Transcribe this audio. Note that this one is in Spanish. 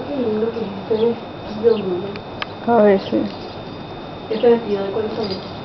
qué lindo que es este vestido, miren. A ver, sí. Este vestido de corazón.